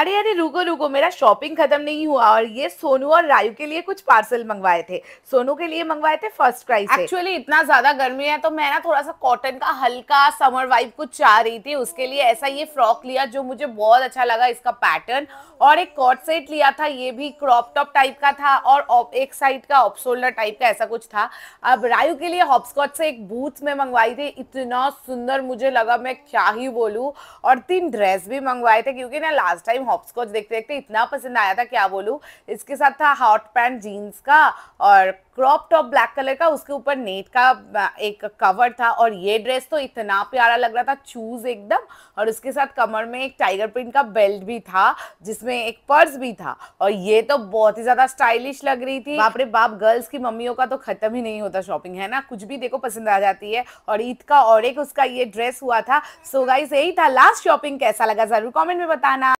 अरे अरे, रुको रुको, मेरा शॉपिंग खत्म नहीं हुआ और ये सोनू और रायु के लिए कुछ पार्सल मंगवाए थे। सोनू के लिए मंगवाए थे फ़र्स्ट क्राई से। एक्चुअली इतना ज़्यादा गर्मी है तो मैं ना थोड़ा सा कॉटन का हल्का समर वाइब कुछ चाह रही थी। उसके लिए ऐसा ये फ्रॉक लिया जो मुझे बहुत अच्छा लगा, इसका पैटर्न और एक कॉट सेट लिया था, ये भी क्रॉप टॉप टाइप का था और एक साइड का ऑप शोल्डर टाइप का ऐसा कुछ था। अब रायु के लिए हॉपस्कॉच से एक बूथ में मंगवाई थी, इतना सुंदर मुझे लगा, मैं क्या ही बोलूँ। और तीन ड्रेस भी मंगवाए थे, क्योंकि ना लास्ट टाइम हॉपस्कॉच देखते देखते इतना पसंद आया था, क्या बोलूँ? इसके साथ था हॉट पैंट जीन्स का और क्रॉप टॉप ब्लैक कलर का, उसके ऊपर नेट का एक कवर था और ये ड्रेस तो इतना प्यारा लग रहा था, चूज़ एकदम। और उसके साथ कमर में एक टाइगर प्रिंट का बेल्ट भी था, जिसमें एक पर्स भी था। और ये तो बहुत ही ज़्यादा स्टाइलिश लग रही थी। बाप रे बाप, गर्ल्स की मम्मियों का तो खत्म ही नहीं होता शॉपिंग, है ना? कुछ भी देखो, पसंद आ जाती है। और ईद का और एक उसका ये ड्रेस हुआ था। सो गाइस यही था लास्ट शॉपिंग कैसा लगा ज़रूर कॉमेंट में बताना।